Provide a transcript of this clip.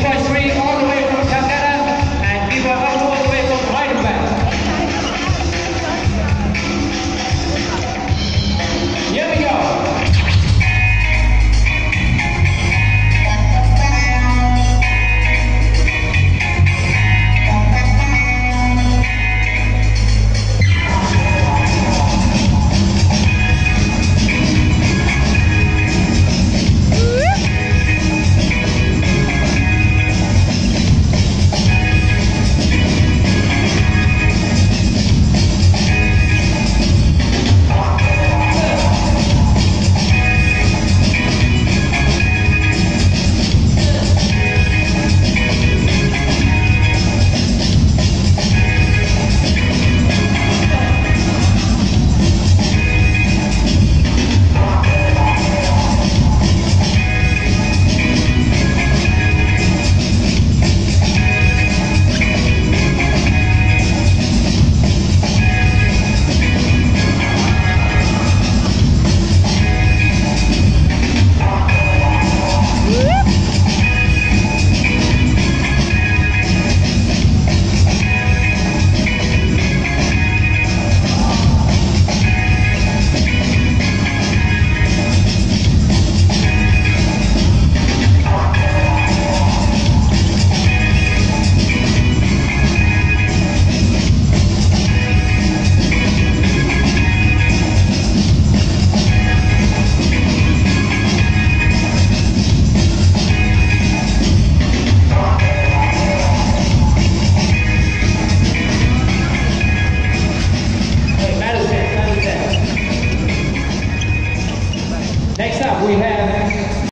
3x3